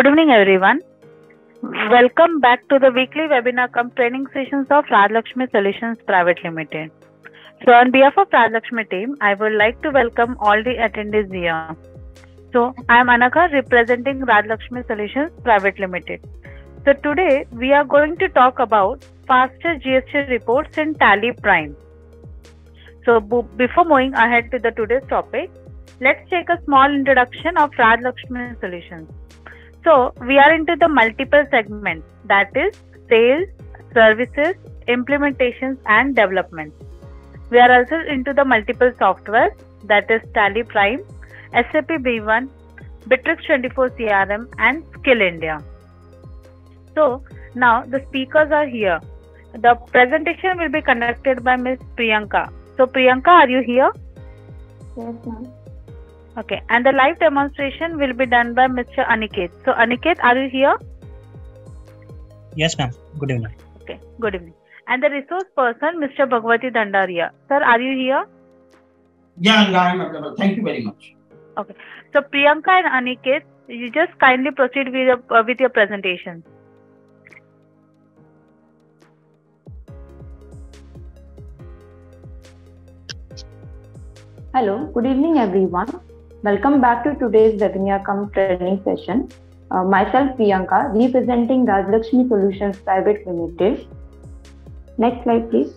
Good evening, everyone. Welcome back to the weekly webinar cum training sessions of Radlakshmi Solutions Private Limited. So, on behalf of Radlakshmi team, I would like to welcome all the attendees here. So, I am Anaka representing Radlakshmi Solutions Private Limited. So, today we are going to talk about faster GST reports in Tally Prime. So, before moving ahead to the today's topic, let's take a small introduction of Radlakshmi Solutions. So, we are into the multiple segments that is sales, services, implementations, and development. We are also into the multiple software that is Tally Prime, SAP B1, Bittrex 24 CRM, and Skill India. So, now the speakers are here. The presentation will be conducted by Ms. Priyanka. So, Priyanka, are you here? Yes, ma'am. Okay, and the live demonstration will be done by Mr. Aniket. So, Aniket, are you here? Yes, ma'am. Good evening. Okay, good evening. And the resource person, Mr. Bhagwati Dandaria. Sir, are you here? Yeah, I'm available. Thank you very much. Okay. So, Priyanka and Aniket, you just kindly proceed with your, uh, with your presentation. Hello, good evening everyone. Welcome back to today's webinar training session. Uh, myself Priyanka, representing Rajlakshmi Solutions Private Limited. Next slide, please.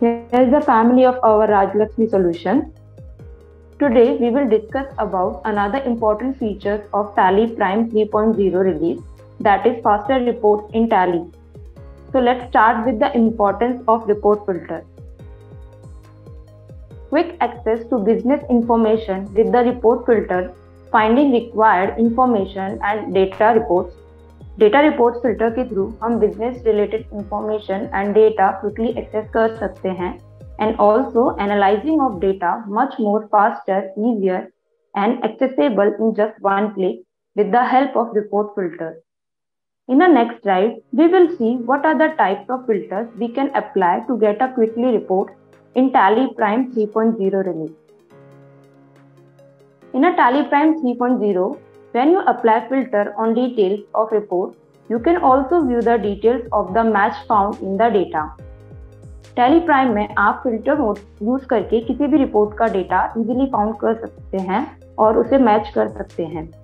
Here is the family of our Rajlakshmi Solutions. Today, we will discuss about another important feature of Tally Prime 3.0 release, that is faster reports in Tally. So let's start with the importance of report filter. Quick access to business information with the report filter, finding required information and data reports. Data reports filter के through हम business related information and data quickly access कर सकते हैं and also analyzing of data much more faster, easier and accessible in just one click with the help of report filter. In the next slide, we will see what are the types of filters we can apply to get a quickly report in Tally Prime 3.0 release. In a Tally Prime 3.0, when you apply filter on details of report, you can also view the details of the match found in the data. Tally Prime में आप filter mode use करके किसी भी report का data easily found कर सकते हैं और उसे मैच कर सकते हैं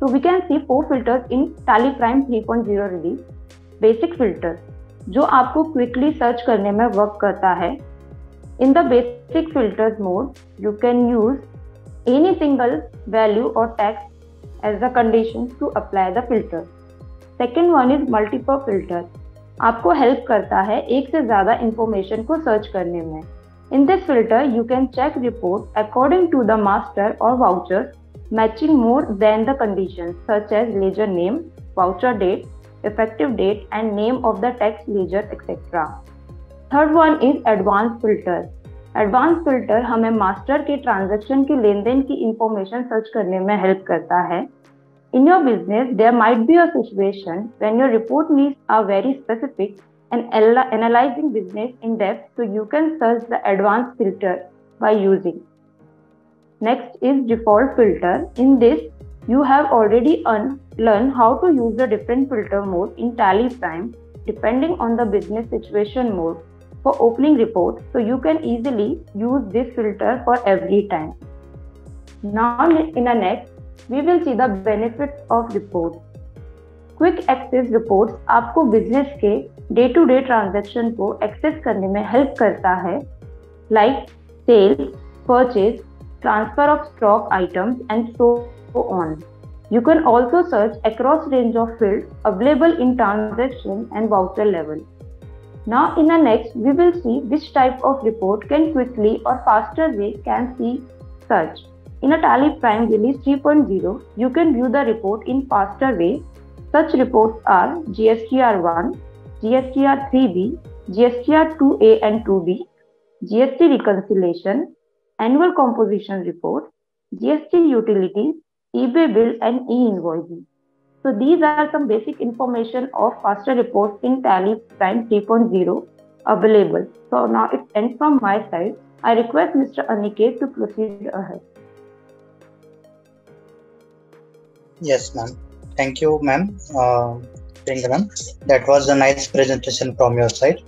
So, we can see four filters in Tally Prime 3.0 release. Basic filter, जो आपको क्विकली सर्च करने में वर्क करता है। In the basic filters mode you can use any single value और text as the condition to apply the filter second one is multiple filter आपको help करता है एक से ज़्यादा इंफॉर्मेशन को सर्च करने में। In this filter you can check report according to the master और voucher matching more than the conditions such as ledger name, voucher date, effective date and name of the tax ledger etc. Third one is advanced filter. Advance filter हमें master के transaction की लेन देन की information search करने में help करता है in your business there might be a situation when your report needs are very specific and analyzing business in depth so you can search the advanced filter by using Next is default filter. In this, you have already learned how to use the different filter mode in Tally Prime depending on the business situation mode for opening report. So you can easily use this filter for every time. Now in the next, we will see the benefits of report. Quick access reports आपको business के day to day transaction को access करने में help करता है like sales purchase transfer of stock items, and so on. You can also search across range of fields available in transaction and voucher level. Now in the next, we will see which type of report can quickly or faster way can see search. In a Tally Prime Release 3.0, you can view the report in faster way. Such reports are GSTR1, GSTR3B, GSTR2A and 2B, GST reconciliation, annual composition report, GST utilities, eBay bill and e-invoicing. So these are some basic information of faster reports in Tally Prime 3.0 available. So now it ends from my side. I request Mr. Aniket to proceed ahead. Yes, ma'am. Thank you, ma'am. Uh. That was a nice presentation from your side.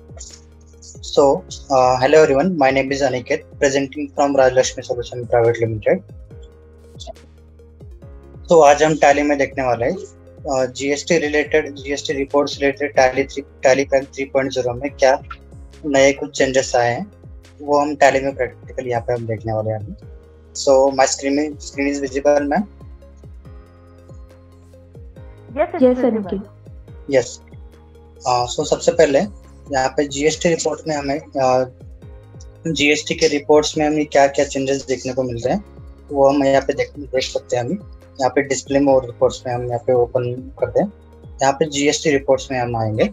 So, uh, hello everyone. My name is Aniket, presenting from Rajlakshmi Solution Private Limited. तो आज हम Tally में देखने वाले हैं GST related GST reports related Tally Tally pack three point zero में क्या नए कुछ चेंजेस आए हैं वो हम टैली में प्रैक्टिकल यहाँ पे हम देखने वाले हैं so my screen screen is visible ma'am Yes, Yes, Aniket. Yes so सबसे पहले यहाँ पे जीएसटी रिपोर्ट में हमें जीएसटी के रिपोर्ट्स में हमें क्या क्या चेंजेस देखने को मिल रहे हैं, वो हम यहाँ पे देख देख सकते हैं हम यहाँ पे डिस्प्ले में और रिपोर्ट्स में हम यहाँ पे ओपन करते हैं यहाँ पे जीएसटी रिपोर्ट्स में हम आएँगे।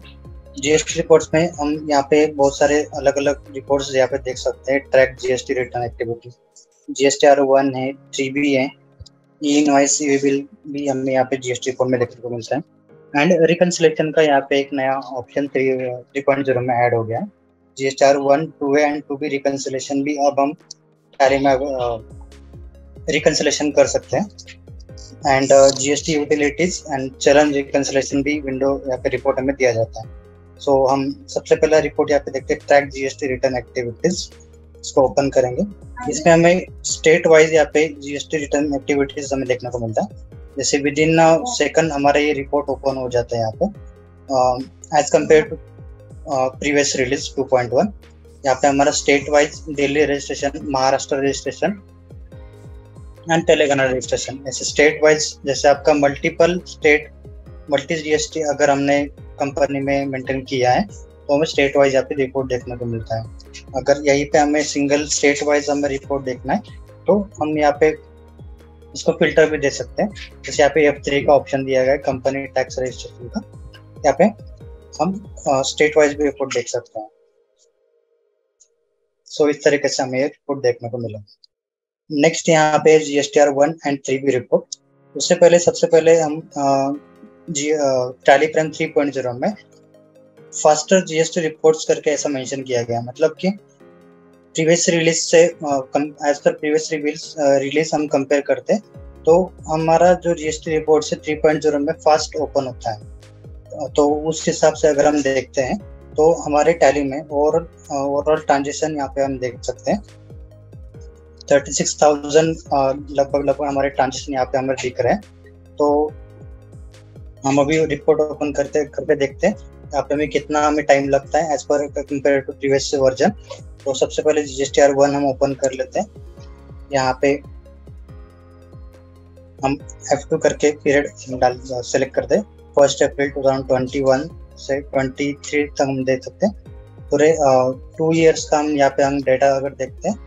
जीएसटी रिपोर्ट्स में हम यहाँ पे बहुत सारे अलग अलग रिपोर्ट्स यहाँ पे देख सकते हैं। Track GST return activity GST R one है थ्री बी है ई इनवाइस बिल भी हमें यहाँ पे जीएसटी रिपोर्ट में देखने को मिलता है। एंड रिकन्सिलेशन का यहाँ पे एक नया option three three point zero में ऐड हो गया। G S R one two and two B reconciliation भी अब हम टैली में रिकन्सिलेशन कर सकते हैं। And G S T utilities and challan reconciliation भी विंडो यहाँ पे रिपोर्ट हमें दिया जाता है। सो so, हम सबसे पहला रिपोर्ट यहाँ पे देखते हैं track G S T return activities इसको ओपन करेंगे। इसमें हमें स्टेट वाइज यहाँ पे जीएसटी रिटर्न एक्टिविटीज़ हमें देखने को मिलता है। जैसे विद इन सेकंड हमारा ये रिपोर्ट ओपन हो जाता है यहाँ पे। As compare to previous release 2.1 यहाँ पे हमारा state wise Delhi registration Maharashtra registration and Telangana registration ऐसे स्टेट वाइज जैसे आपका मल्टीपल स्टेट मल्टी जीएसटी अगर हमने कंपनी में मेंटेन किया है तो हमें स्टेट वाइज यहाँ पे रिपोर्ट देखने को मिलता है। अगर यहीं पे हमें सिंगल स्टेट वाइज हमें रिपोर्ट देखना है तो हम यहाँ पे इसको फ़िल्टर भी दे सकते हैं। जैसे यहाँ पे एफ़ थ्री का ऑप्शन दिया गया कंपनी टैक्स रजिस्ट्रेशन का। यहाँ पे हम स्टेट वाइज भी रिपोर्ट देख सकते हैं। सो so, इस तरीके से हमें रिपोर्ट देखने को मिला। नेक्स्ट यहाँ पे G S T R one and three B report उससे पहले सबसे पहले हम जी Tally Prime three point zero में फास्टर जीएसटी रिपोर्ट्स करके ऐसा मेंशन किया गया। मतलब कि प्रीवियस रिलीज़ से एज पर प्रीवियस रिलीज़ हम कंपेयर करते हैं तो हमारा जो जीएसटी रिपोर्ट से 3.0 में फास्ट ओपन होता है। तो उस हिसाब से अगर हम देखते हैं तो हमारे टैली में और ओवरऑल ट्रांजेक्शन यहाँ पे हम देख सकते हैं। थर्टी सिक्स थाउज़ेंड लगभग लगभग हमारे ट्रांजेक्शन यहाँ पे हमें दिख रहे हैं। तो हम अभी रिपोर्ट ओपन करते, करके देखते हैं, यहाँ पे हमें कितना हमें टाइम लगता है एज पर कंपेयर टू प्रीवियस वर्जन तो सबसे पहले जी आर वन हम ओपन कर लेते हैं। यहाँ पे हम F2 करके पीरियड डाल सेलेक्ट करते हैं फ़र्स्ट अप्रैल 2021 से 23 तक हम देख सकते हैं। पूरे टू इयर्स का हम यहाँ पे हम डेटा अगर देखते हैं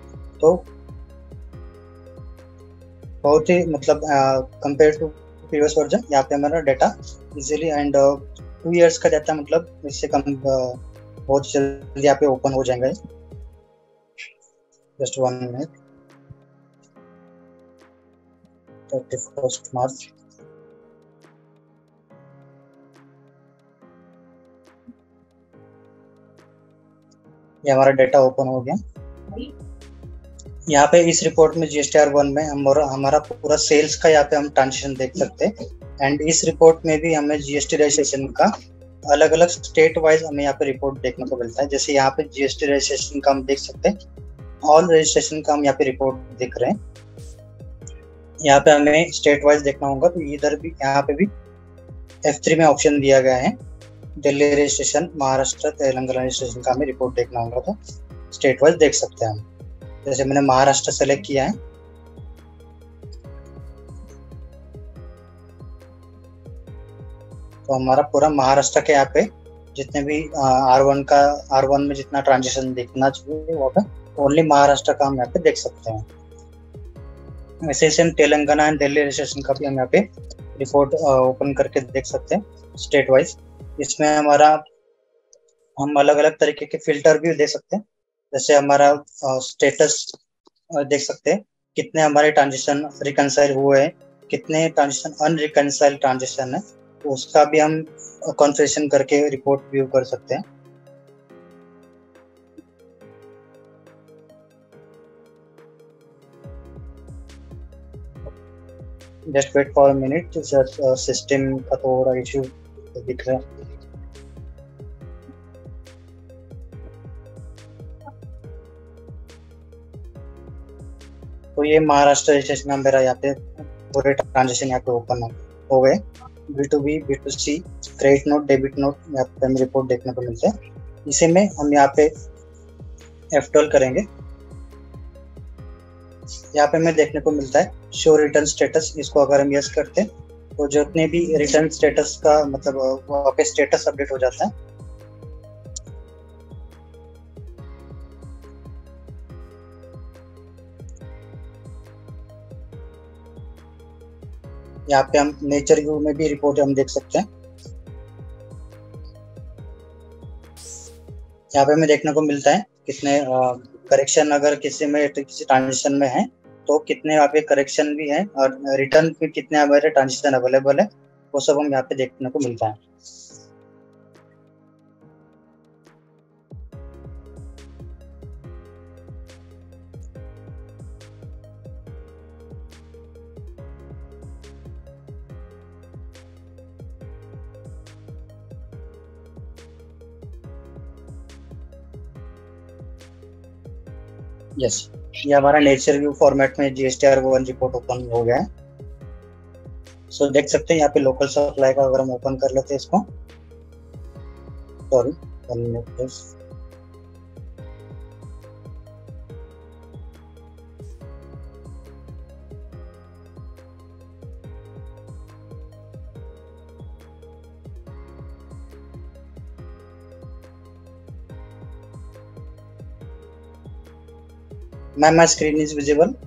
तो बहुत ही मतलब कंपेयर टू प्रीवियस वर्जन यहाँ पे हमारा data easily and two years का डेटा मतलब इससे कम बहुत जल्दी यहाँ पे ओपन हो जाएँगे। Just one minute. 31st March. ये हमारा डेटा ओपन हो गया। यहाँ पे इस रिपोर्ट में जीएसटीआर वन में हमारा हमारा पूरा सेल्स का यहाँ पे हम ट्रांजेक्शन देख सकते हैं। एंड इस रिपोर्ट में भी हमें जीएसटी रजिस्ट्रेशन का अलग अलग स्टेट वाइज हमें यहाँ पे रिपोर्ट देखने को मिलता है। जैसे यहाँ पे जीएसटी रजिस्ट्रेशन का हम देख सकते हैं। ऑल रजिस्ट्रेशन का हम यहाँ पे रिपोर्ट देख रहे हैं। यहाँ पे हमें स्टेट वाइज देखना होगा तो इधर भी, यहाँ पे भी F3 में ऑप्शन दिया गया है। दिल्ली रजिस्ट्रेशन, महाराष्ट्र, तेलंगाना रजिस्ट्रेशन का हमें रिपोर्ट देखना होगा तो स्टेट वाइज देख सकते हैं हम। जैसे मैंने महाराष्ट्र सेलेक्ट किया है। तो हमारा पूरा महाराष्ट्र के यहाँ पे जितने भी आर वन का आर वन में जितना ट्रांजेक्शन देखना चाहिए वहाँ पे ओनली महाराष्ट्र का हम यहाँ पे देख सकते हैं। ऐसे हम तेलंगाना एंड दिल्ली रजिस्ट्रेशन का भी हम यहाँ पे रिपोर्ट ओपन करके देख सकते हैं स्टेट वाइज इसमें हमारा, हम अलग अलग तरीके के फ़िल्टर भी दे सकते हैं। जैसे हमारा स्टेटस देख सकते हैं, कितने हमारे ट्रांजेक्शन रिकनसाइल हुए हैं, कितने ट्रांजेक्शन अनरिकनसाइल ट्रांजेक्शन है, उसका भी हम कॉन्फ्रेशन करके रिपोर्ट व्यू कर सकते हैं। Just wait for minute system का थोड़ा इशू दिख रहा है। तो ये महाराष्ट्र रजिस्ट्रेशन में मेरा यहाँ पे पूरे ट्रांजेक्शन यहाँ पे ओपन हो गए। B to B B to C credit note debit note यहाँ पे हमें रिपोर्ट देखने को मिलते हैं। इसे में हम यहाँ पे एफ़ करेंगे। यहाँ पे हमें देखने को मिलता है शो रिटर्न स्टेटस इसको अगर हम यस करते हैं तो जितने भी रिटर्न स्टेटस का मतलब वहाँ पे स्टेटस अपडेट हो जाता है। यहाँ पे हम नेचर व्यू में भी रिपोर्ट हम देख सकते हैं। यहाँ पे हमें देखने को मिलता है कितने करेक्शन अगर किसी में, किसी ट्रांजेक्शन में है तो कितने यहाँ पे करेक्शन भी है और रिटर्न पे कितने ट्रांजेक्शन अवेलेबल है, वो सब हम यहाँ पे देखने को मिलता है। यस ये हमारा नेचर व्यू फॉर्मेट में GST R one report open हो गया है। सो so, देख सकते हैं यहाँ पे लोकल सप्लाई का अगर हम ओपन कर लेते हैं इसको। Sorry Ma'am, my screen is visible.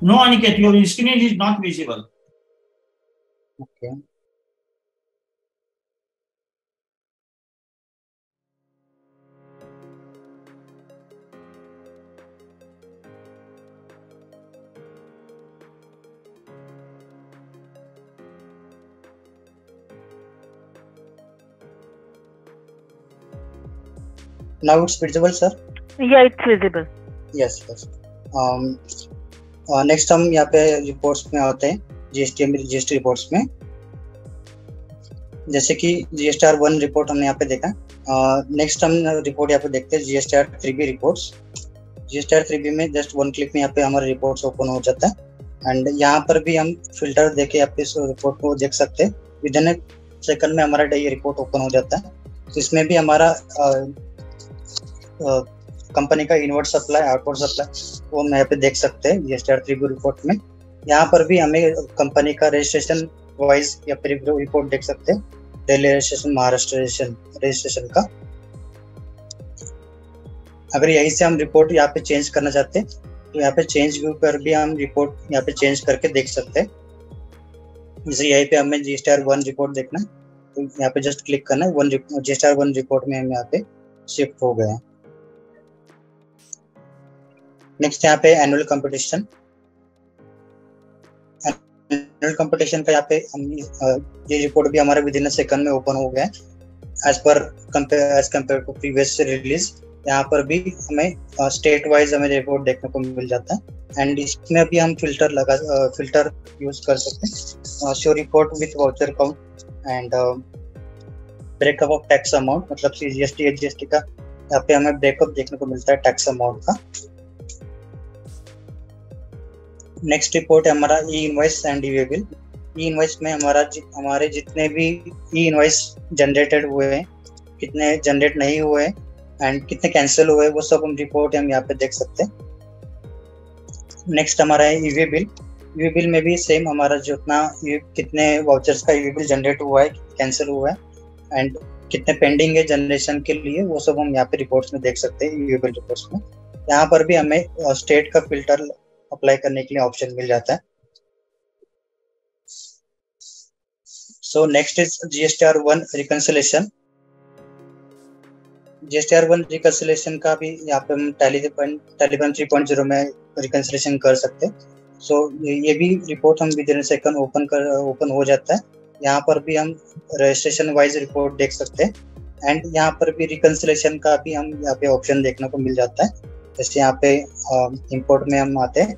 No, Aniket, your screen is not visible. Now it's visible, sir. Yeah, it's visible. Yes, yes. Um, uh, next हम यहाँ पे रिपोर्ट्स में आते हैं जीएसटी जीएसटी रिपोर्ट्स में जैसे कि जीएसटी आर वन रिपोर्ट हमने यहाँ पे देखा नेक्स्ट हम रिपोर्ट यहाँ पे देखते हैं GST R three B reports GST R three B में जस्ट वन क्लिक में यहाँ पे हमारे रिपोर्ट्स ओपन हो जाता है एंड यहाँ पर भी हम फ़िल्टर देके यहाँ पे इस रिपोर्ट को देख सकते हैं विद इन सेकंड में हमारा ये रिपोर्ट ओपन हो जाता है इसमें भी हमारा कंपनी का इनवर्ट सप्लाई आउटवर्ड सप्लाई वो हम यहाँ पे देख सकते हैं जी एस रिपोर्ट में। यहाँ पर भी हमें कंपनी का रजिस्ट्रेशन वाइज या फिर रिपोर्ट देख सकते हैं Delhi registration Maharashtra registration registration का। अगर यहीं से हम रिपोर्ट यहाँ पे चेंज करना चाहते हैं तो यहाँ पे चेंज व्यू पर भी हम रिपोर्ट यहाँ पे चेंज करके देख सकते हैं। जैसे यहीं पे हमें जी स्टार वन रिपोर्ट देखना है तो यहाँ पे जस्ट क्लिक करना है one G star one report में हम यहाँ पे शिफ्ट हो गए हैं। नेक्स्ट यहाँ पे एनुअल कंपटीशन एनुअल कंपटीशन का यहाँ पे हम ये रिपोर्ट भी हमारे विद इन सेकंड में ओपन हो गया है. As per as compare to previous release यहाँ पर भी हमें स्टेट वाइज हमें रिपोर्ट देखने को मिल जाता है. एंड इसमें भी हम फ़िल्टर लगा फ़िल्टर यूज़ कर सकते हैं. Show report with voucher count and breakup of tax amount मतलब C G S T H G S T का, यहाँ पे हमें ब्रेकअप देखने को मिलता है टैक्स अमाउंट का. नेक्स्ट रिपोर्ट है हमारा e invoice and e bill e invoice में हमारा जि, हमारे जितने भी ई इनवाइस जनरेटेड हुए हैं कितने जनरेट नहीं हुए हैं एंड कितने कैंसिल हुए वो सब हम रिपोर्ट हम यहाँ पे देख सकते हैं। नेक्स्ट हमारा है ईवी बिल ईवी बिल में भी सेम हमारा जितना कितने वाउचर्स का ईवी बिल जनरेट हुआ है कैंसिल हुआ है एंड कितने पेंडिंग है जनरेशन के लिए वो सब हम यहाँ पे रिपोर्ट्स में देख सकते हैं ईवी बिल रिपोर्ट्स में। यहाँ पर भी हमें स्टेट का फ़िल्टर अप्लाई करने के लिए ऑप्शन मिल जाता है। So next is GSTR one reconciliation GSTR one reconciliation का भी यहाँ पे हम टेलीवन थ्री पॉइंट ज़ीरो में रिकन्सिलेशन कर सकते हैं। सो so, ये भी रिपोर्ट हम विद इन सेकंड ओपन कर ओपन हो जाता है। यहाँ पर भी हम रजिस्ट्रेशन वाइज रिपोर्ट देख सकते हैं। एंड यहाँ पर भी रिकन्सिलेशन का भी हम यहाँ पे ऑप्शन देखने को मिल जाता है। जैसे यहाँ पे इंपोर्ट में हम आते हैं।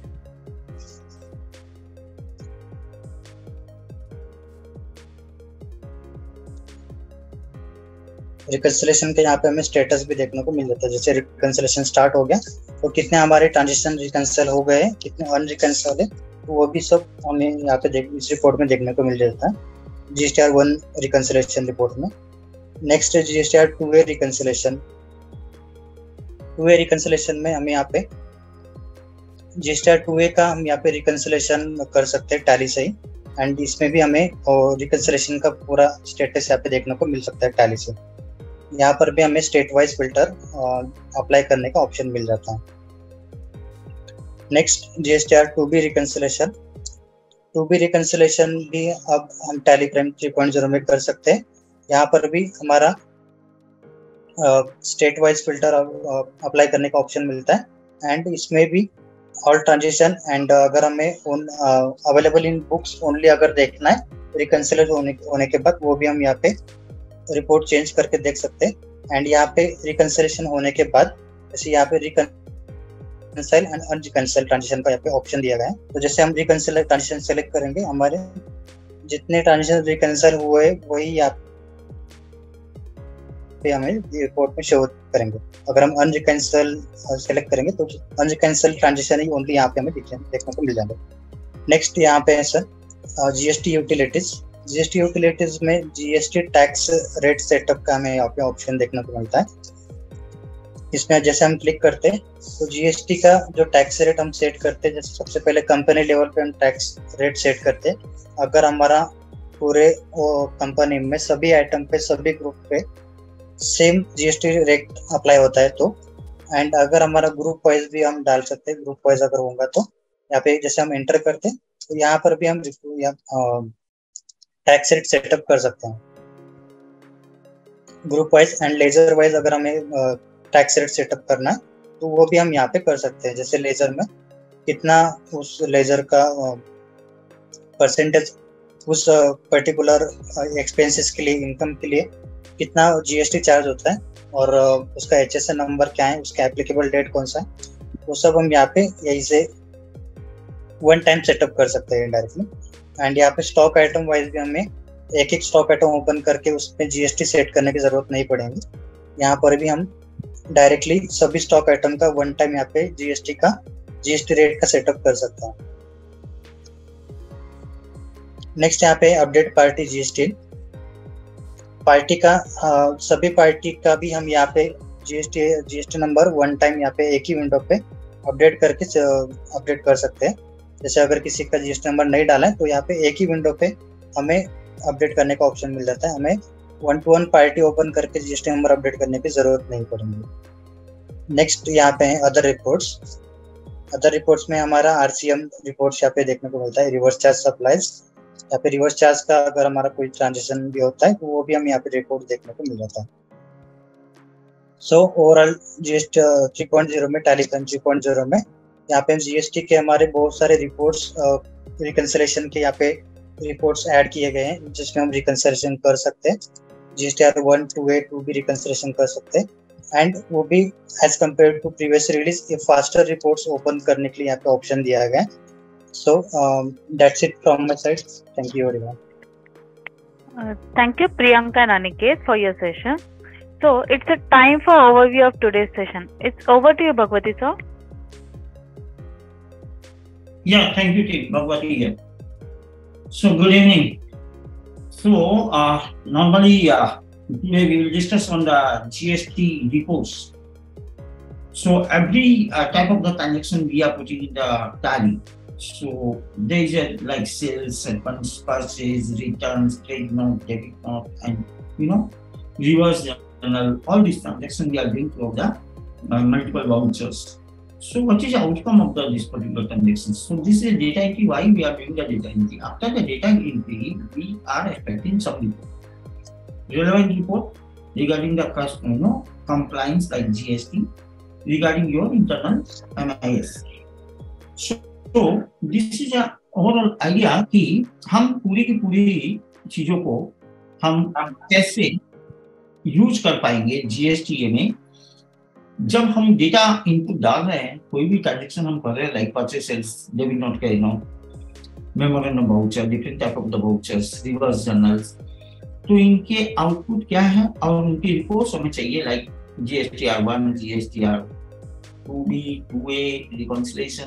रिकन्सलेशन के यहाँ पे हमें स्टेटस भी देखने को मिल जाता है। जैसे रिकन्सलेशन स्टार्ट हो गया तो कितने हमारे ट्रांजेक्शन रिकन्सल हो गए, कितने अनरिकन्सल है तो वो भी सब हमें यहाँ पे देख, इस रिपोर्ट में देखने को मिल जाता है। G S T R one reconciliation report में। Next G S T R two A reconciliation two A reconciliation में हमें यहाँ पे जी एस टी ए का हम यहाँ पे रिकन्सलेशन कर सकते हैं टैली से ही। एंड इसमें भी हमें रिकन्सलेशन का पूरा स्टेटस यहाँ पे देखने को मिल सकता है टैली से। यहाँ पर भी हमें स्टेट वाइज फ़िल्टर अप्लाई करने का ऑप्शन मिल जाता है। Next G S T R two B reconciliation two B reconciliation भी अब हम टेलीग्राम थ्री पॉइंट ज़ीरो में कर सकते हैं। यहाँ पर भी हमारा स्टेट वाइज फ़िल्टर अप्लाई करने का ऑप्शन मिलता है। एंड इसमें भी ऑल ट्रांजेक्शन एंड अगर हमें अवेलेबल इन बुक्स ओनली अगर देखना है रिकन्सिलर होने होने के बाद वो भी हम यहाँ पे रिपोर्ट चेंज करके देख सकते हैं। एंड यहाँ पे रिकन्सिलेशन होने के बाद जैसे यहाँ पे रिकन्साइल एंड अनरिकन्साइल ट्रांजेक्शन का यहाँ पे ऑप्शन दिया गया है। तो जैसे हम रिकन्सिल ट्रांजेक्शन सेलेक्ट करेंगे, हमारे जितने ट्रांजेक्शन रिकन्साइल हुए, वही यहाँ पे हमें रिपोर्ट में शो करेंगे। अगर हम अनरिकन्सल सेलेक्ट करेंगे तो अनरिकन्सल ट्रांजेक्शन ही ओनली यहाँ पे हमें देखने को मिल जाएँगे। नेक्स्ट यहाँ पे है sir GST utilities GST utilities में जीएसटी टैक्स रेट सेटअप का हमें यहाँ पे ऑप्शन देखने को मिलता है। इसमें जैसे हम क्लिक करते हैं तो जीएसटी का जो टैक्स रेट हम सेट करते हैं, जैसे सबसे पहले कंपनी लेवल पे हम टैक्स रेट सेट करते हैं। अगर हमारा पूरे कंपनी में सभी आइटम पे, सभी ग्रुप पे सेम जीएसटी रेट अप्लाई होता है तो। एंड अगर हमारा ग्रुप वाइज भी हम डाल सकते हैं ग्रुप वाइज अगर होगा तो। यहाँ पे जैसे हम एंटर करते हैं तो यहाँ पर भी हम टैक्स रेट सेटअप कर सकते हैं। Group wise and ledger wise अगर हमें टैक्स रेट सेटअप करना है तो वो भी हम यहाँ पे कर सकते हैं। जैसे लेजर में कितना उस लेजर का परसेंटेज उस पर्टिकुलर एक्सपेंसेस के लिए इनकम के लिए कितना जीएसटी चार्ज होता है और उसका एच नंबर क्या है, उसका एप्लीकेबल डेट कौन सा है, वो सब हम यहाँ पे यही से वन टाइम सेटअप कर सकते हैं डायरेक्टली एंड यहाँ पे स्टॉक आइटम वाइज भी हमें एक एक स्टॉक आइटम ओपन करके उसमें जीएसटी सेट करने की ज़रूरत नहीं पड़ेगी. यहाँ पर भी हम डायरेक्टली सभी स्टॉक आइटम का वन टाइम यहाँ पे जीएसटी का जीएसटी रेट का सेटअप कर सकता हूँ. नेक्स्ट यहाँ पे अपडेट पार्टी जीएसटी पार्टी का आ, सभी पार्टी का भी हम यहाँ पे GST GST number one time यहाँ पे एक ही विंडो पे अपडेट करके अपडेट कर सकते हैं। जैसे अगर किसी का जीएसटी नंबर नहीं डाला है तो यहाँ पे एक ही विंडो पे हमें अपडेट करने का ऑप्शन मिल जाता है। हमें one to one party open करके जीएसटी नंबर अपडेट करने की ज़रूरत नहीं पड़ेगी। नेक्स्ट यहाँ पे है अदर रिपोर्ट्स अदर रिपोर्ट्स में हमारा आरसीएम रिपोर्ट्स यहाँ पे देखने को मिलता है। रिवर्स चार्ज सप्लाईज या फिर रिवर्स चार्ज का अगर हमारा कोई ट्रांजेक्शन भी होता है तो वो भी हम यहाँ पे रिपोर्ट देखने को मिल जाता है। So overall GST three point zero में टेलीकॉम थ्री पॉइंट ज़ीरो में, यहाँ पे हम जीएसटी के हमारे बहुत सारे रिपोर्ट्स रिकन्सलेशन के यहाँ पे रिपोर्ट्स ऐड किए गए हैं, जिसमें हम रिकन्सलेशन कर सकते हैं। GST R one two A two भी रिकन्सलेशन कर सकते हैं। एंड वो भी as compare to previous release ये फास्टर रिपोर्ट्स ओपन करने के लिए यहाँ पे ऑप्शन दिया गया है। So um, that's it from my side. Thank you everyone. Uh, thank you Priyanka and Aniket for your session. So it's a time for overview of today's session. It's over to you Bhagwati sir. Yeah, thank you, Tim. Bhagwati here. So, good evening. So, uh, normally, uh, today we will discuss on the GST reports. So, every uh, type of the transaction we are putting in the tally. So, there is a like sales, advance purchase, returns, trade note, debit note, and you know, reverse journal. All these transactions we are doing through the uh, multiple vouchers. So what is the outcome of the, this particular transaction? So this is data entry. Why we are doing the data entry? After the data entry, we are expecting some report. Relevant report regarding the cost, you know, compliance like GST, regarding your internal MIS. So, so this a overall idea कि हम पूरी की पूरी चीज़ों को हम कैसे use कर पाएँगे जीएसटी में? जब हम डेटा इनपुट डाल रहे हैं, कोई भी ट्रांजेक्शन हम कर रहे हैं like purchase sales debit note का no memorandum voucher different type of the vouchers reverse journals तो इनके आउटपुट क्या है? और उनकी रिपोर्ट्स हमें चाहिए like GST R one GST R two B two A reconciliation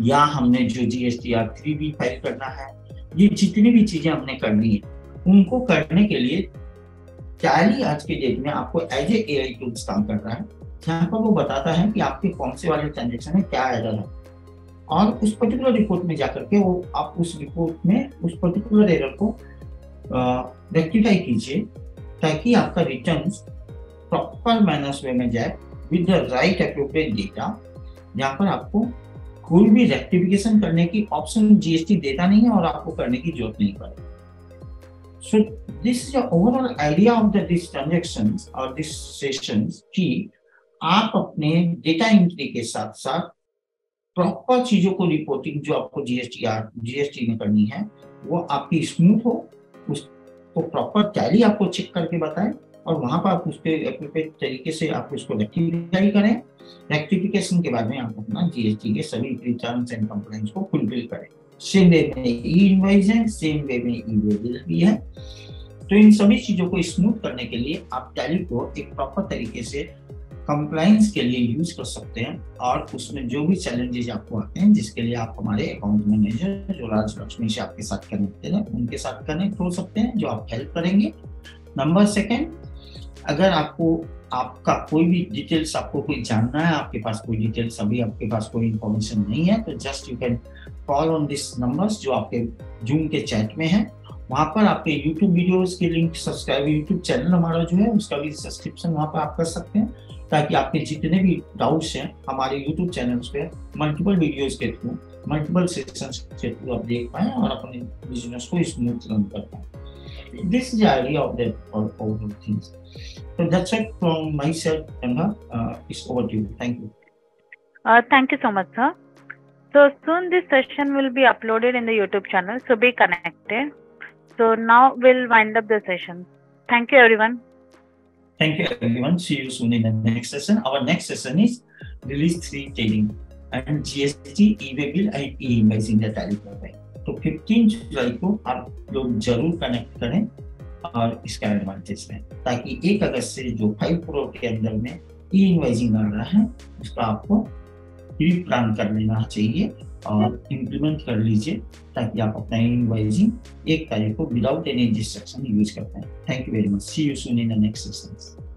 या हमने जो जीएसटीआर थ्री बी फ़ाइल करना है, ये जितनी भी चीज़ें हमने करनी है, उनको करने के लिए टैली आज के डेट में आपको एज ए एआई टूल्स काम कर रहा है। जहाँ पर वो बताता है कि आपके कौन से वाले ट्रांजेक्शन है क्या एरर है। और उस पर्टिकुलर रिपोर्ट में जाकर के वो आप उस रिपोर्ट में उस पर्टिकुलर एरर को रेक्टिफाई कीजिए, ताकि आपका रिटर्न प्रॉपर मैनर्स वे में जाए with the right appropriate data जहाँ पर आपको कोई भी रेक्टिफिकेशन करने की ऑप्शन जीएसटी देता नहीं है और आपको करने की ज़रूरत नहीं पड़ेगी this is the overall idea of the, these transactions or these sessions कि आप अपने डेटा एंट्री के साथ साथ प्रॉपर चीज़ों को रिपोर्टिंग जो आपको जीएसटी जीएसटी में करनी है, वो आपकी स्मूथ हो, उसको प्रॉपर टैली आपको चेक करके बताए। और वहाँ पर आप उसके एप्रोप्रिएट तरीके से आप उसको रेक्टिफाई करें। रेक्टिफिकेशन के बाद में आप अपना जीएसटी के सभी रिटर्न एंड कंप्लेंट्स को फुलफिल करें। सेम वे में ई इनवाइस है सेम वे में ई वेबिल भी है। तो इन सभी चीज़ों को स्मूथ करने के लिए आप टैली को एक प्रॉपर तरीके से कंप्लाइंस के लिए यूज़ कर सकते हैं और उसमें जो भी चैलेंजेस आपको आते हैं, जिसके लिए आप हमारे अकाउंट मैनेजर जो राज लक्ष्मी से आपके साथ कनेक्टेड है, उनके साथ कनेक्ट हो सकते हैं, जो आप हेल्प करेंगे। नंबर सेकेंड अगर आपको, आपका कोई भी डिटेल्स आपको कोई जानना है, आपके पास कोई डिटेल्स अभी आपके पास कोई इंफॉर्मेशन नहीं है तो just you can call on this numbers जो आपके जूम के चैट में है। वहाँ पर आपके यूट्यूब वीडियोस के लिंक सब्सक्राइब यूट्यूब चैनल हमारा जो है, उसका भी सब्सक्रिप्शन वहाँ पर आप कर सकते हैं, ताकि आपके जितने भी डाउट्स हैं, हमारे यूट्यूब चैनल्स पे मल्टीपल वीडियोस के थ्रू मल्टीपल सेशंस के थ्रू आप देख पाए और अपने बिज़नेस को स्मूथ रन कर पाए। This is the idea of the all, all things. So that's it from myself, Ganga. Uh, it's over to you. Thank you. Uh, thank you so much, sir. So soon this session will be uploaded in the YouTube channel, so be connected. So now we'll wind up the session. Thank you, everyone. Thank you, everyone. See you soon in the next session. Our next session is release 3 trading and GST, e-way and e-invoicing the profile. तो 15 जुलाई को आप लोग ज़रूर connect करें और इसका advantage लें ताकि एक अगस्त से जो फाइव प्रो के अंदर में ई इन्वाइजिंग आ रहा है, उसका आपको प्री प्लान कर लेना चाहिए और इम्प्लीमेंट कर लीजिए, ताकि आप अपना इन्वाइजिंग एक तारीख को विदाउट एनी डिस्ट्रक्शन यूज़ कर पाए। Thank you very much see you soon in the next session